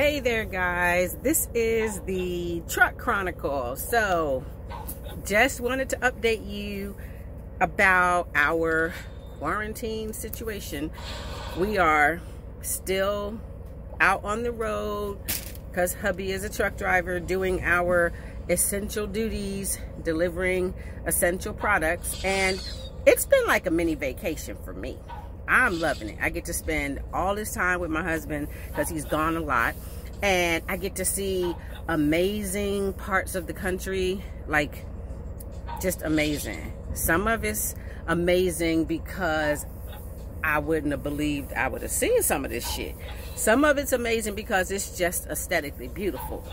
Hey there guys, this is the Truck Chronicle. So, just wanted to update you about our quarantine situation. We are still out on the road because hubby is a truck driver doing our essential duties, delivering essential products. And it's been like a mini vacation for me. I'm loving it. I get to spend all this time with my husband because he's gone a lot. And I get to see amazing parts of the country, like just amazing. Some of it's amazing because I wouldn't have believed I would have seen some of this shit. Some of it's amazing because it's just aesthetically beautiful.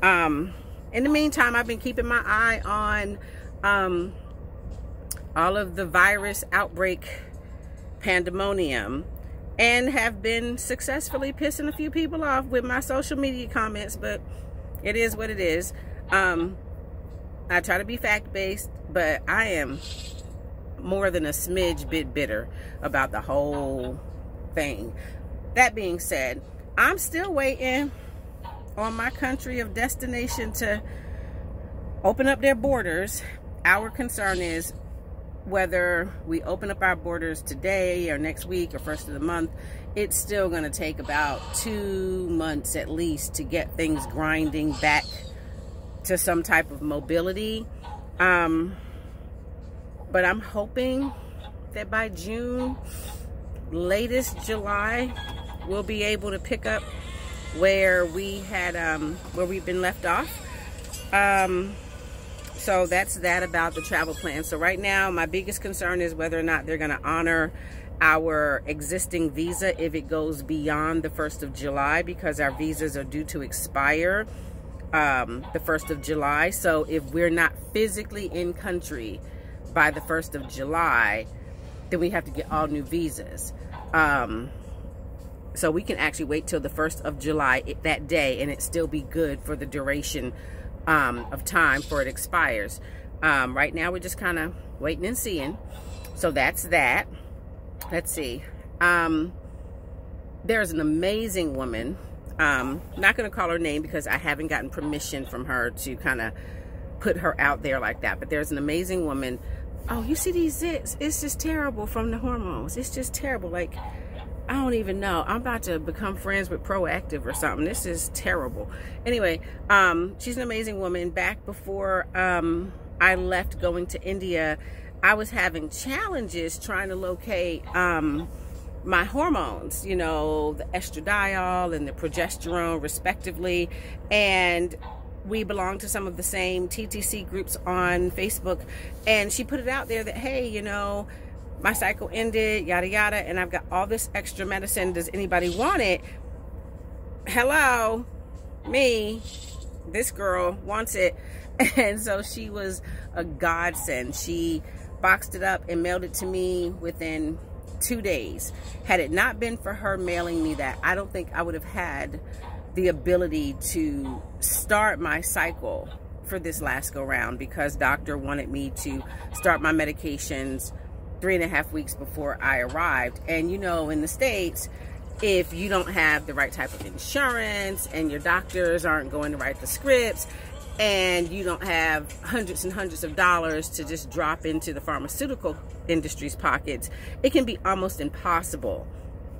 Um, in the meantime, I've been keeping my eye on um, all of the virus outbreak pandemonium and have been successfully pissing a few people off with my social media comments, but it is what it is. Um, I try to be fact-based, but I am more than a smidge bit bitter about the whole thing. That being said, I'm still waiting on my country of destination to open up their borders. Our concern is whether we open up our borders today or next week or first of the month, it's still going to take about two months at least to get things grinding back to some type of mobility. Um, but I'm hoping that by June, latest July, we'll be able to pick up where we had, um, where we've been left off. Um, so that's that about the travel plan. So right now, my biggest concern is whether or not they're going to honor our existing visa if it goes beyond the 1st of July because our visas are due to expire um, the 1st of July. So if we're not physically in country by the 1st of July, then we have to get all new visas. Um, so we can actually wait till the 1st of July that day and it still be good for the duration um, of time for it expires. Um, right now, we're just kind of waiting and seeing. So that's that. Let's see. Um, there's an amazing woman. Um, not going to call her name because I haven't gotten permission from her to kind of put her out there like that. But there's an amazing woman. Oh, you see these zits? It's just terrible from the hormones. It's just terrible. Like, I don't even know. I'm about to become friends with Proactiv or something. This is terrible. Anyway, um, she's an amazing woman. Back before um, I left going to India, I was having challenges trying to locate um, my hormones, you know, the estradiol and the progesterone respectively. And we belong to some of the same TTC groups on Facebook. And she put it out there that, hey, you know, my cycle ended, yada, yada, and I've got all this extra medicine. Does anybody want it? Hello, me, this girl wants it. And so she was a godsend. She boxed it up and mailed it to me within two days. Had it not been for her mailing me that, I don't think I would have had the ability to start my cycle for this last go round because doctor wanted me to start my medications three and a half weeks before I arrived. And you know, in the States, if you don't have the right type of insurance and your doctors aren't going to write the scripts and you don't have hundreds and hundreds of dollars to just drop into the pharmaceutical industry's pockets, it can be almost impossible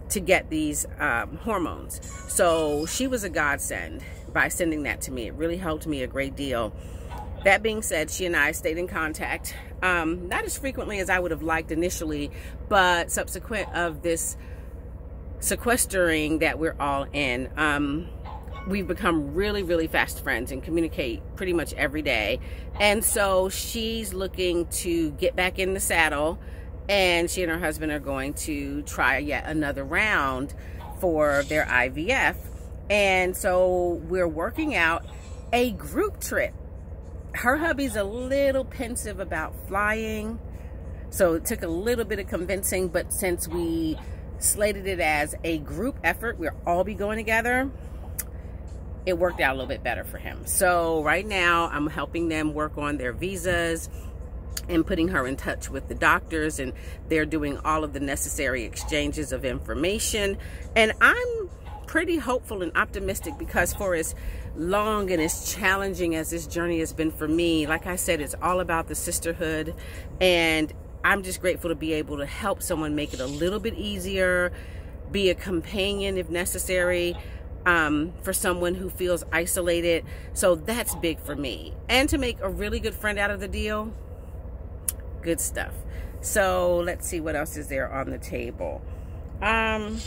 to get these um, hormones. So she was a godsend by sending that to me. It really helped me a great deal. That being said, she and I stayed in contact, um, not as frequently as I would have liked initially, but subsequent of this sequestering that we're all in, um, we've become really, really fast friends and communicate pretty much every day. And so she's looking to get back in the saddle, and she and her husband are going to try yet another round for their IVF. And so we're working out a group trip her hubby's a little pensive about flying. So it took a little bit of convincing, but since we slated it as a group effort, we'll all be going together, it worked out a little bit better for him. So right now I'm helping them work on their visas and putting her in touch with the doctors and they're doing all of the necessary exchanges of information. And I'm pretty hopeful and optimistic because for as long and as challenging as this journey has been for me, like I said, it's all about the sisterhood. And I'm just grateful to be able to help someone make it a little bit easier, be a companion if necessary. Um, for someone who feels isolated. So that's big for me. And to make a really good friend out of the deal, good stuff. So let's see what else is there on the table. Um,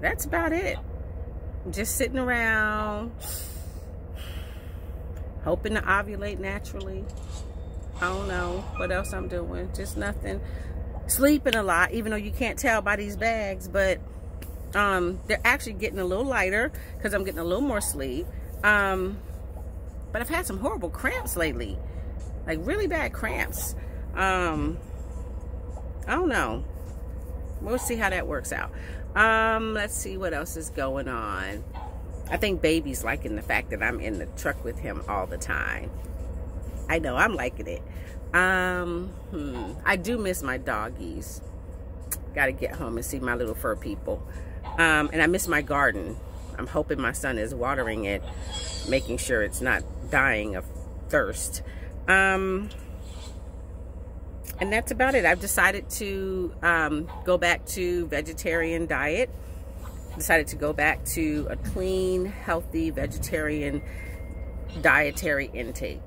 that's about it. Just sitting around, hoping to ovulate naturally. I don't know what else I'm doing. Just nothing. Sleeping a lot, even though you can't tell by these bags, but um, they're actually getting a little lighter because I'm getting a little more sleep. Um, but I've had some horrible cramps lately, like really bad cramps. Um, I don't know. We'll see how that works out. Um, let's see what else is going on. I think baby's liking the fact that I'm in the truck with him all the time. I know I'm liking it. Um, hmm, I do miss my doggies. Got to get home and see my little fur people. Um, and I miss my garden. I'm hoping my son is watering it, making sure it's not dying of thirst. Um, and that's about it. I've decided to um, go back to vegetarian diet. Decided to go back to a clean, healthy vegetarian dietary intake.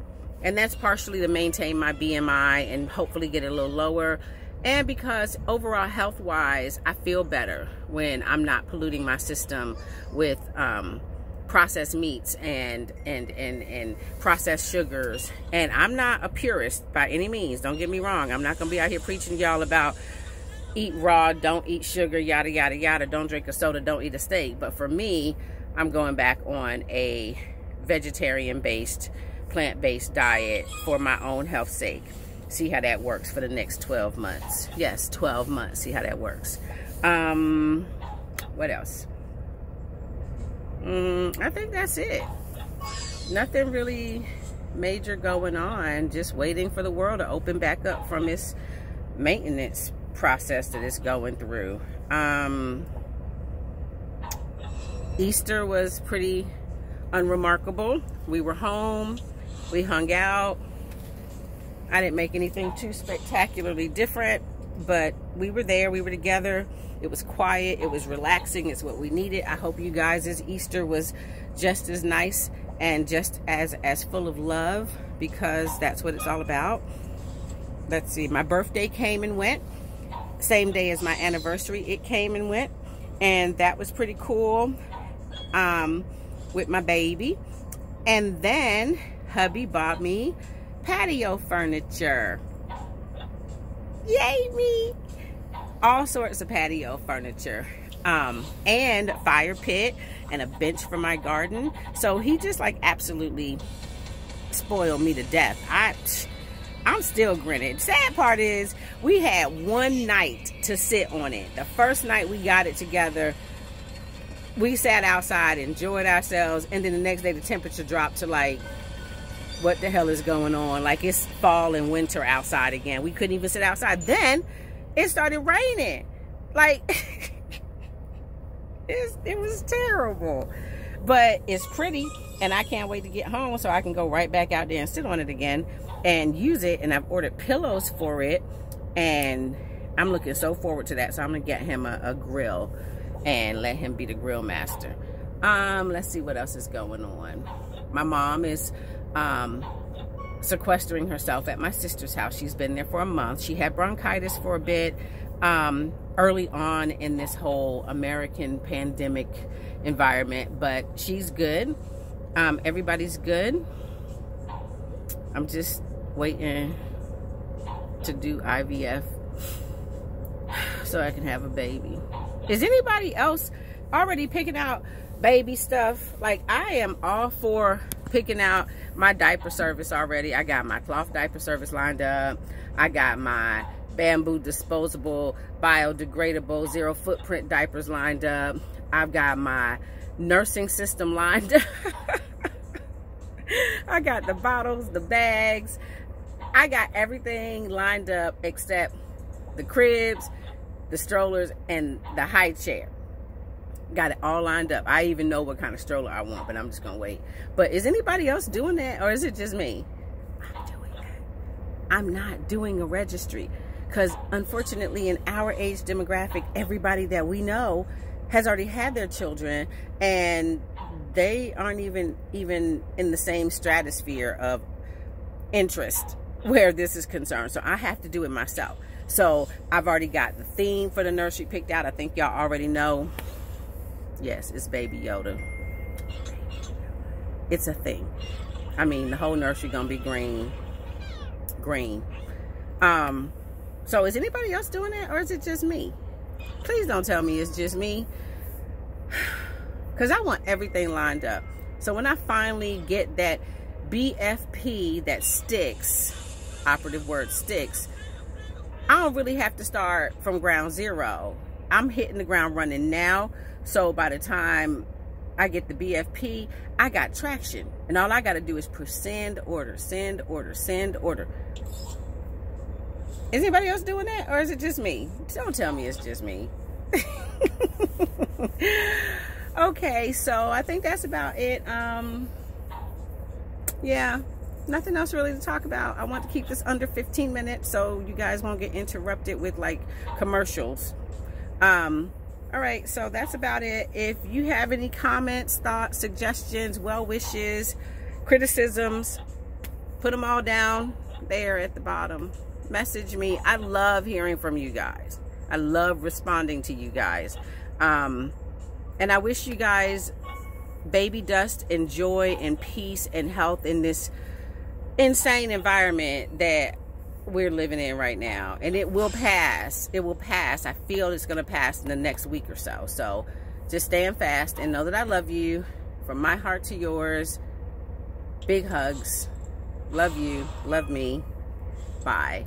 And that's partially to maintain my BMI and hopefully get a little lower. And because overall health-wise, I feel better when I'm not polluting my system with um, processed meats and and and and processed sugars. And i'm not a purist by any means. Don't get me wrong. I'm not gonna be out here preaching y'all about eat raw don't eat sugar yada yada yada. Don't drink a soda don't eat a steak. But for me i'm going back on a vegetarian based plant-based diet for my own health sake. See how that works for the next 12 months. Yes 12 months. See how that works. Um what else Mm, I think that's it. Nothing really major going on. Just waiting for the world to open back up from its maintenance process that it's going through. Um, Easter was pretty unremarkable. We were home. We hung out. I didn't make anything too spectacularly different, but we were there. We were together. It was quiet. It was relaxing. It's what we needed. I hope you guys' Easter was just as nice and just as, as full of love because that's what it's all about. Let's see. My birthday came and went. Same day as my anniversary, it came and went. And that was pretty cool um, with my baby. And then hubby bought me patio furniture. Yay me! all sorts of patio furniture um, and fire pit and a bench for my garden. So he just like absolutely spoiled me to death. I, I'm still grinning. Sad part is we had one night to sit on it. The first night we got it together, we sat outside, enjoyed ourselves, and then the next day the temperature dropped to like, what the hell is going on? Like it's fall and winter outside again. We couldn't even sit outside. Then it started raining. Like, it was terrible. But it's pretty, and I can't wait to get home so I can go right back out there and sit on it again and use it. And I've ordered pillows for it, and I'm looking so forward to that. So I'm to get him a, a grill and let him be the grill master. Um, let's see what else is going on. My mom is um, sequestering herself at my sister's house. She's been there for a month. She had bronchitis for a bit um, early on in this whole American pandemic environment, but she's good. Um, everybody's good. I'm just waiting to do IVF so I can have a baby. Is anybody else already picking out baby stuff? Like I am all for picking out my diaper service already. I got my cloth diaper service lined up. I got my bamboo disposable biodegradable zero footprint diapers lined up. I've got my nursing system lined up. I got the bottles, the bags. I got everything lined up except the cribs, the strollers, and the high chair. Got it all lined up. I even know what kind of stroller I want, but I'm just gonna wait. But is anybody else doing that or is it just me? I'm doing that. I'm not doing a registry because unfortunately in our age demographic, everybody that we know has already had their children and they aren't even even in the same stratosphere of interest where this is concerned. So I have to do it myself. So I've already got the theme for the nursery picked out. I think y'all already know. Yes, it's Baby Yoda. It's a thing. I mean, the whole nursery gonna be green. Green. Um, so is anybody else doing it or is it just me? Please don't tell me it's just me. Because I want everything lined up. So when I finally get that BFP that sticks, operative word sticks, I don't really have to start from ground zero. I'm hitting the ground running now. So by the time I get the BFP, I got traction. And all I got to do is push send, order, send, order, send, order. Is anybody else doing that? Or is it just me? Don't tell me it's just me. okay, so I think that's about it. Um, yeah, nothing else really to talk about. I want to keep this under 15 minutes so you guys won't get interrupted with like commercials. Um, all right, so that's about it. If you have any comments, thoughts, suggestions, well wishes, criticisms, put them all down there at the bottom. Message me. I love hearing from you guys. I love responding to you guys. Um, and I wish you guys baby dust and joy and peace and health in this insane environment that we're living in right now. And it will pass. It will pass. I feel it's going to pass in the next week or so. So just stand fast and know that I love you from my heart to yours. Big hugs. Love you. Love me. Bye.